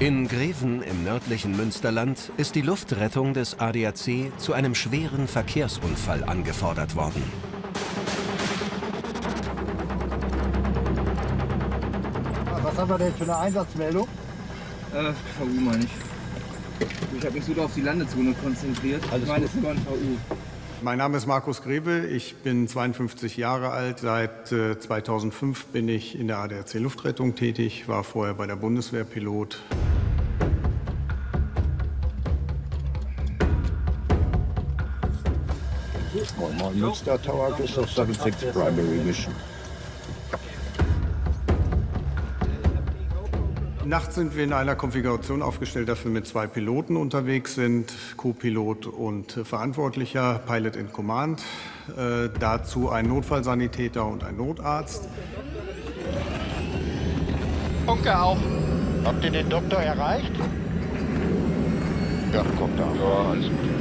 In Greven im nördlichen Münsterland ist die Luftrettung des ADAC zu einem schweren Verkehrsunfall angefordert worden. Was haben wir denn für eine Einsatzmeldung? Äh, VU meine ich. Ich habe mich so auf die Landezone konzentriert. Alles ich meine, es war ein VU. Mein Name ist Markus Grebe, ich bin 52 Jahre alt. Seit äh, 2005 bin ich in der ADAC Luftrettung tätig, war vorher bei der Bundeswehr Pilot. Moin Münster Tower, Christoph 76 Primary Mission. Nachts sind wir in einer Konfiguration aufgestellt, dass wir mit zwei Piloten unterwegs sind, Co-Pilot und Verantwortlicher, Pilot in Command. Äh, dazu ein Notfallsanitäter und ein Notarzt. Funke auch. Habt ihr den Doktor erreicht? Ja, kommt da. Ja, alles gut.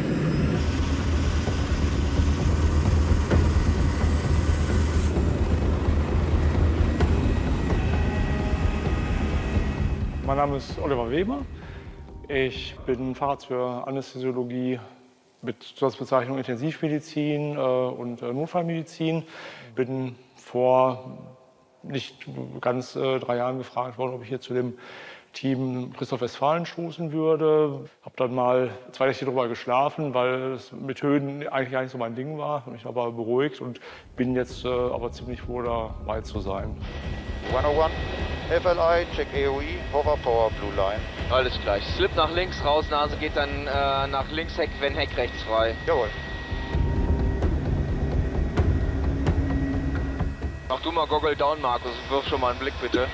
Mein Name ist Oliver Weber. Ich bin Facharzt für Anästhesiologie mit Zusatzbezeichnung Intensivmedizin äh, und äh, Notfallmedizin. Bin vor nicht ganz äh, drei Jahren gefragt worden, ob ich hier zu dem Team Christoph Westfalen stoßen würde. Habe dann mal zwei Nächte drüber geschlafen, weil es mit Höhen eigentlich gar nicht so mein Ding war. Hab mich aber beruhigt und bin jetzt äh, aber ziemlich froh, dabei zu sein. 101, FLI, check AOE, Hover Power, Blue Line. Alles gleich. Slip nach links raus, Nase geht dann äh, nach links Heck, wenn Heck rechts frei. Jawohl. Mach du mal Goggle down, Markus. Wirf schon mal einen Blick bitte.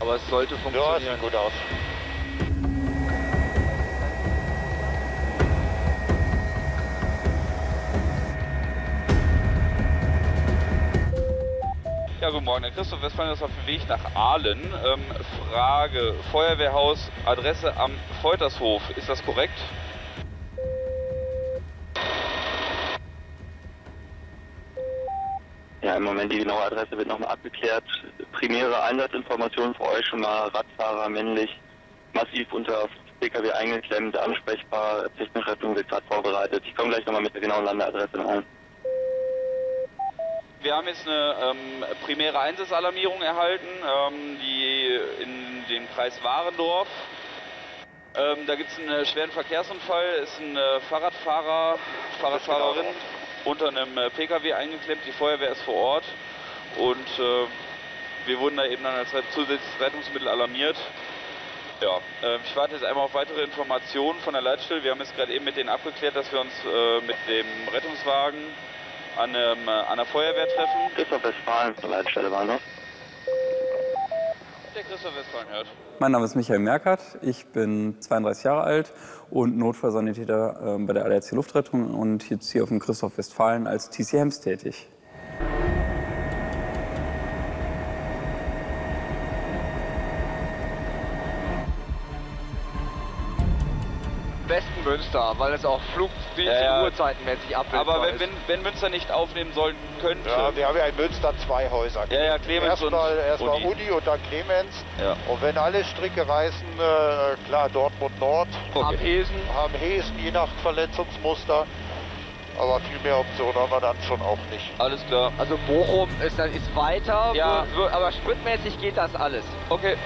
Aber es sollte Ja, funktionieren. sieht gut aus. Ja, guten Morgen, der Christoph Westphalen ist auf dem Weg nach Aalen. Ähm, Frage, Feuerwehrhaus, Adresse am Feutershof, ist das korrekt? Ja, im Moment die genaue Adresse wird nochmal abgeklärt. Primäre Einsatzinformationen für euch schon mal Radfahrer männlich, massiv unter PKW eingeklemmt, ansprechbar, Technikrettung wird gerade vorbereitet. Ich komme gleich nochmal mit der genauen Landeadresse an. Wir haben jetzt eine ähm, primäre Einsatzalarmierung erhalten, ähm, die in den Kreis Warendorf. Ähm, da gibt es einen äh, schweren Verkehrsunfall, ist ein äh, Fahrradfahrer, Fahrradfahrerin unter einem äh, PKW eingeklemmt. Die Feuerwehr ist vor Ort und äh, wir wurden da eben dann als zusätzliches Rettungsmittel alarmiert. Ja, äh, ich warte jetzt einmal auf weitere Informationen von der Leitstelle. Wir haben jetzt gerade eben mit denen abgeklärt, dass wir uns äh, mit dem Rettungswagen an, ähm, an der Feuerwehr treffen. Christoph Westfalen zur Leitstelle war noch. Der Christoph Westphalen hört. Mein Name ist Michael Merkert, ich bin 32 Jahre alt und Notfallsanitäter äh, bei der ADAC Luftrettung und jetzt hier auf dem Christoph Westfalen als TC Hems tätig. Münster, weil es auch Flugdienst Ja, ja. und Uhrzeitenmäßig abbildbar Aber wenn, wenn, wenn Münster nicht aufnehmen sollen könnte. Ja, wir haben ja in Münster zwei Häuser. Ja, ja, Clemens und Erstmal erstmal Uni. Uni und dann Clemens. Ja. Und wenn alle Stricke reißen, äh, klar, Dortmund Nord, Am Hesen. haben Hesen je nach Verletzungsmuster. Aber viel mehr Optionen haben wir dann schon auch nicht. Alles klar. Also Bochum ist, dann ist weiter, Ja. aber spritmäßig geht das alles. Okay.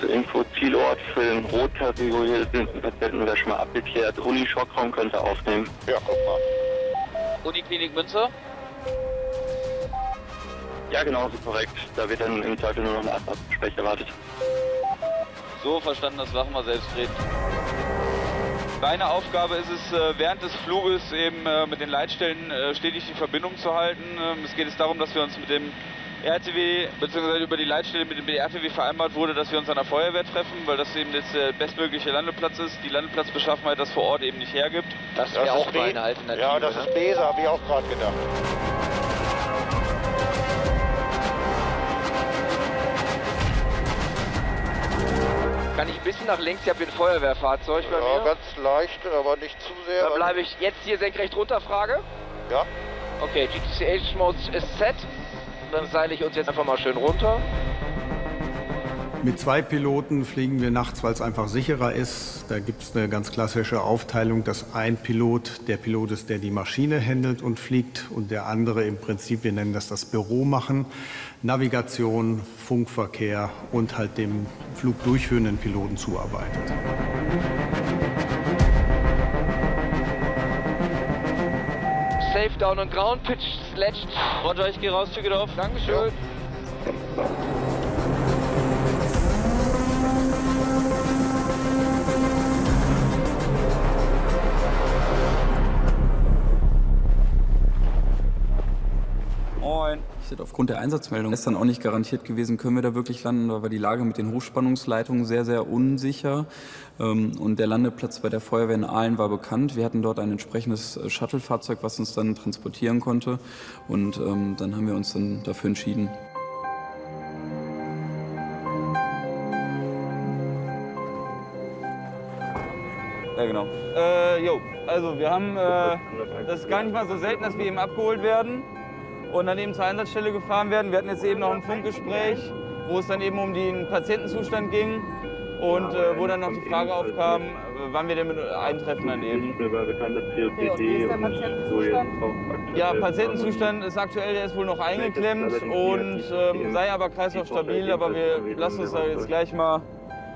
Zur Info, Zielort für den rot kategorisierten Patienten wäre schon mal abgeklärt. Uni-Schockraum könnt ihr aufnehmen. Ja, guck mal. Uniklinik Münster. Ja, genau, so korrekt. Da wird dann im Zweifel nur noch ein Arztgespräch erwartet. So verstanden, das machen wir selbstredend. Deine Aufgabe ist es, äh, während des Fluges eben äh, mit den Leitstellen äh, stetig die Verbindung zu halten. Ähm, Es geht jetzt darum, dass wir uns mit dem RTW, beziehungsweise über die Leitstelle mit dem RTW vereinbart wurde, dass wir uns an der Feuerwehr treffen, weil das eben jetzt der bestmögliche Landeplatz ist, die Landeplatzbeschaffenheit das vor Ort eben nicht hergibt. Das Das wäre auch Be- eine Alternative. Ja, das ne? ist Bese, habe ich auch gerade gedacht. Kann Kann ich ein bisschen nach links? Ich habe hier ein Feuerwehrfahrzeug bei Ja, mir. ganz leicht, aber nicht zu sehr. Dann bleibe ich jetzt hier senkrecht runter, Frage. Ja. Okay, GTCH Mode ist set. Dann seile ich uns jetzt einfach mal schön runter. Mit zwei Piloten fliegen wir nachts, weil es einfach sicherer ist. Da gibt es eine ganz klassische Aufteilung, dass ein Pilot der Pilot ist, der die Maschine handelt und fliegt und der andere im Prinzip, wir nennen das das Büro machen, Navigation, Funkverkehr und halt dem Flug durchführenden Piloten zuarbeitet. Down und ground, pitch sledged. Roger, ich gehe raus, Tür geht auf. Dankeschön. Moin. Hätte aufgrund der Einsatzmeldung gestern auch nicht garantiert gewesen, können wir da wirklich landen. Da war die Lage mit den Hochspannungsleitungen sehr, sehr unsicher. Ähm, Und der Landeplatz bei der Feuerwehr in Aalen war bekannt. Wir hatten dort ein entsprechendes äh, Shuttle-Fahrzeug, was uns dann transportieren konnte. Und ähm, dann haben wir uns dann dafür entschieden. Ja, genau. Äh, jo, also wir haben, äh, das ist gar nicht mal so selten, dass wir eben abgeholt werden und dann eben zur Einsatzstelle gefahren werden. Wir hatten jetzt eben noch ein Funkgespräch, wo es dann eben um den Patientenzustand ging und äh, wo dann noch die Frage aufkam, äh, wann wir denn mit eintreffen dann eben. Ja, Patientenzustand ist aktuell, der ist wohl noch eingeklemmt und ähm, sei aber kreislaufstabil, aber wir lassen uns da jetzt gleich mal,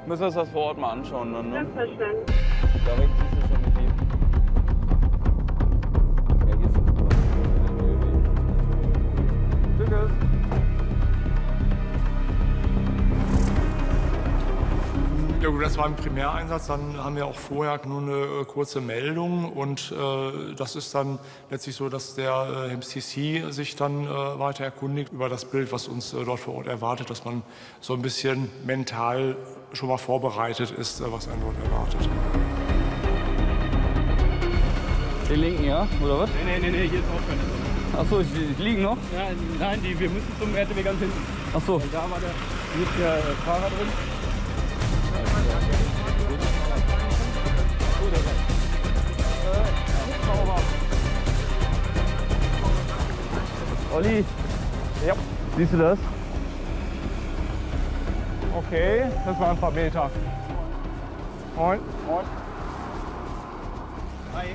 müssen uns das vor Ort mal anschauen dann. Ne? Rechts gut, das war ein Primäreinsatz. Dann haben wir auch vorher nur eine äh, kurze Meldung und äh, das ist dann letztlich so, dass der äh, MCC sich dann äh, weiter erkundigt über das Bild, was uns äh, dort vor Ort erwartet, dass man so ein bisschen mental schon mal vorbereitet ist, äh, was einen dort erwartet. Den linken, ja? Oder was? Nee, nee, nee, hier ist auch keine. Achso, die, die liegen noch? Ja, nein, die, wir müssen zum RTW ganz hinten. Achso. Da war der, hier ist der Fahrer drin. Olli, ja. siehst du das? Okay, das waren ein paar Meter. Moin. Moin.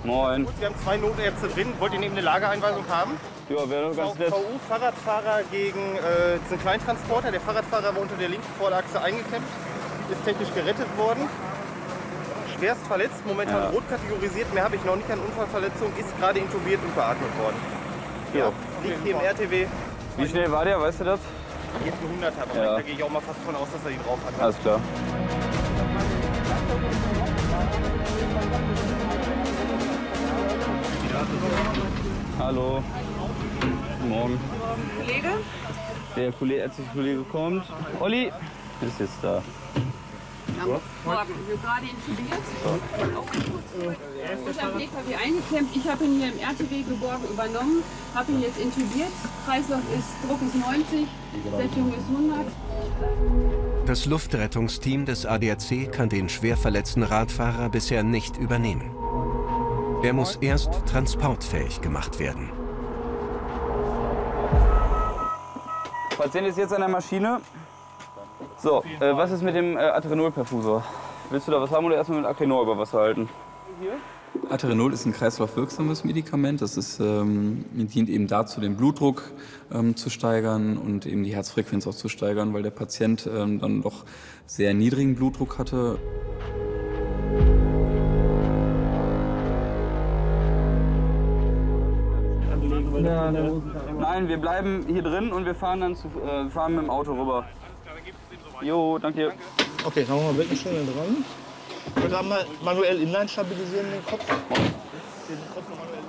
Moin. Gut, wir haben zwei Notärzte drin. Wollt ihr neben eine Lagereinweisung haben? Ja, wäre doch ganz nett. VU, Fahrradfahrer gegen äh, diesen Kleintransporter. Der Fahrradfahrer war unter der linken Vorderachse eingeklemmt, ist technisch gerettet worden. Schwerst verletzt, momentan Ja. rot kategorisiert. Mehr habe ich noch nicht an Unfallverletzung, ist gerade intubiert und beatmet worden. Ja. Liegt hier im RTW. Wie schnell war der, weißt du das? Hier ist ein 100er, aber Ja. da gehe ich auch mal fast von aus, dass er die drauf hat. Alles klar. Hallo. Guten Morgen. Kollege? Der Kollege, ärztliche Kollege kommt. Olli, du bist jetzt da. Ja, morgen. Wir gerade. Auch eingeklemmt. Ich habe ihn hier im RTW geborgen übernommen. Habe ihn jetzt intubiert. Kreislauf ist, Druck ist 90, Sättigung ist 100. Das Luftrettungsteam des ADAC kann den schwer verletzten Radfahrer bisher nicht übernehmen. Er muss erst transportfähig gemacht werden. Patient ist jetzt an der Maschine. So, äh, was ist mit dem äh, Adrenolperfusor? Willst du da was haben oder erstmal mit Acrenol über Wasser halten? Aterenol ist ein kreislaufwirksames Medikament. Das ist, ähm, dient eben dazu, den Blutdruck ähm, zu steigern und eben die Herzfrequenz auch zu steigern, weil der Patient ähm, dann doch sehr niedrigen Blutdruck hatte. Nein, wir bleiben hier drin und wir fahren dann zu, äh, fahren mit dem Auto rüber. Jo, danke. Okay, machen wir mal Beckenschwinge dran. Könnt ihr einmal manuell inline stabilisieren den Kopf? Den Kopf noch manuell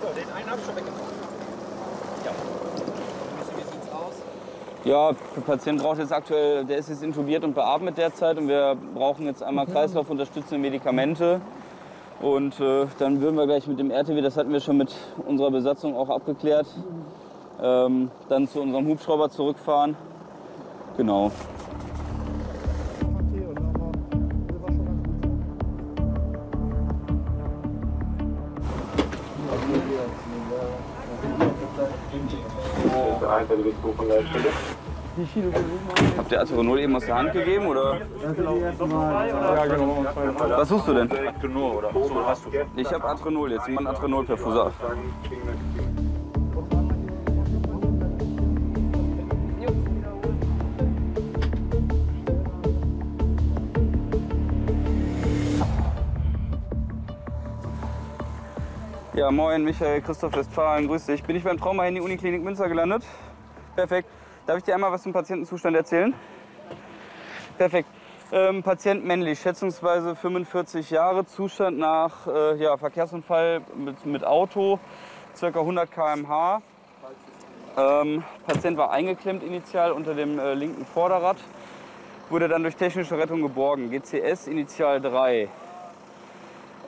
So, den einen hab ich schon weggebracht. Ja. Wie sieht's aus? Ja, der Patient braucht jetzt aktuell, der ist jetzt intubiert und beatmet derzeit und wir brauchen jetzt einmal kreislaufunterstützende Medikamente. Und äh, dann würden wir gleich mit dem RTW, das hatten wir schon mit unserer Besatzung auch abgeklärt, ähm, dann zu unserem Hubschrauber zurückfahren. Genau. Viele Habt ihr Ateronol eben aus der Hand gegeben oder? Was suchst du denn? Ateronol oder so hast du. Ich habe jetzt, ein Ateronolperfuser. Ja, moin, Michael, Christoph Westphalen, grüß dich. Bin ich beim Trauma Handy Uniklinik Münster gelandet? Perfekt. Darf ich dir einmal was zum Patientenzustand erzählen? Perfekt. Ähm, Patient männlich, schätzungsweise 45 Jahre, Zustand nach äh, ja, Verkehrsunfall mit, mit Auto, ca. 100 km/h. Ähm, Patient war eingeklemmt initial unter dem äh, linken Vorderrad, wurde dann durch technische Rettung geborgen. GCS initial 3.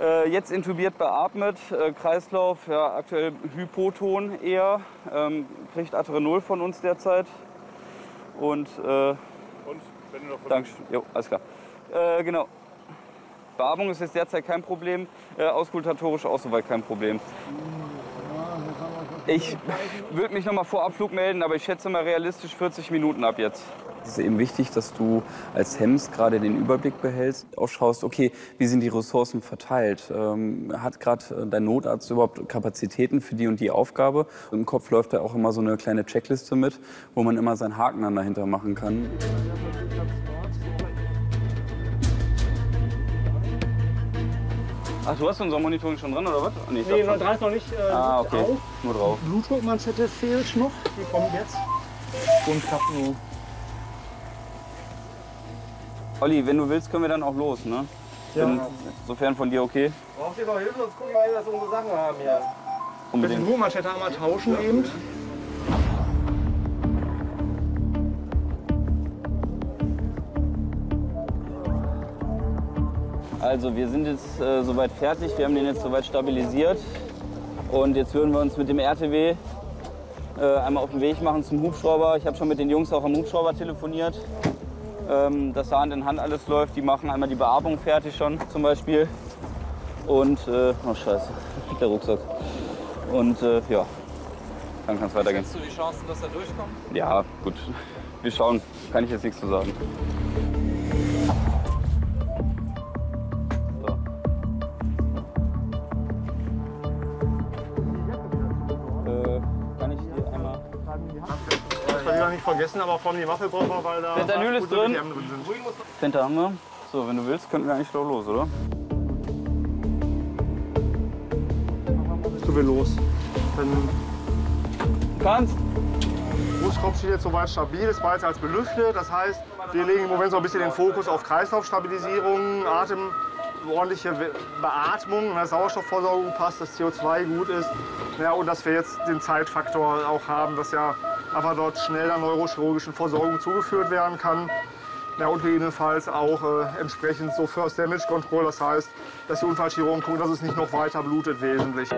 Äh, jetzt intubiert beatmet, äh, Kreislauf ja, aktuell Hypoton eher, ähm, kriegt Aterenol von uns derzeit. Und, äh, Und wenn du noch Dankeschön. Jo, alles klar. Äh, genau. Beatmung ist jetzt derzeit kein Problem, äh, auskultatorisch auch soweit kein Problem. Ich würde mich noch mal vor Abflug melden, aber ich schätze mal realistisch 40 Minuten ab jetzt. Es ist eben wichtig, dass du als HEMS gerade den Überblick behältst, auch schaust, okay, wie sind die Ressourcen verteilt? Ähm, hat gerade dein Notarzt überhaupt Kapazitäten für die und die Aufgabe? Im Kopf läuft da auch immer so eine kleine Checkliste mit, wo man immer seinen Haken dann dahinter machen kann. Ach, du hast unser Monitoring schon dran, oder was? Ah, Nee, noch, dran ist noch nicht äh, Ah, okay. auf. Nur drauf. Blutdruckmanschette fehlt noch. Die kommt jetzt. Und Kapno. Olli, wenn du willst, können wir dann auch los, ne? Ja. Bin, sofern von dir okay? Braucht ihr noch Hilfe? Sonst gucken wir dass wir unsere Sachen haben hier. Bisschen Unbedingt. Blutmanschette einmal tauschen eben. Also wir sind jetzt äh, soweit fertig, wir haben den jetzt soweit stabilisiert und jetzt würden wir uns mit dem RTW äh, einmal auf den Weg machen zum Hubschrauber. Ich habe schon mit den Jungs auch am Hubschrauber telefoniert, ähm, dass da Hand in Hand alles läuft. Die machen einmal die Beatmung fertig schon zum Beispiel und, äh, oh scheiße, der Rucksack. Und äh, ja, dann kann es weitergehen. Schätzt du die Chancen, dass er durchkommt? Ja, gut, wir schauen, kann ich jetzt nichts zu sagen. Vergessen, aber vor allem die Waffe brauchen wir, weil da Fentanyl ist drin. Drin sind. Fente haben wir. So, wenn du willst, könnten wir eigentlich doch los, oder? So wir los. Dann kannst. Brustkorb steht jetzt soweit stabil, ist weiter als belüftet. Das heißt, wir legen im Moment so ein bisschen den Fokus auf Kreislaufstabilisierung, Atem, ordentliche Be- Beatmung, eine Sauerstoffversorgung passt, dass CO2 gut ist. Ja, und dass wir jetzt den Zeitfaktor auch haben, dass ja einfach dort schnell der neurochirurgischen Versorgung zugeführt werden kann. Ja, und gegebenenfalls auch äh, entsprechend so First Damage Control, das heißt, dass die Unfallchirurgen gucken, dass es nicht noch weiter blutet wesentlich.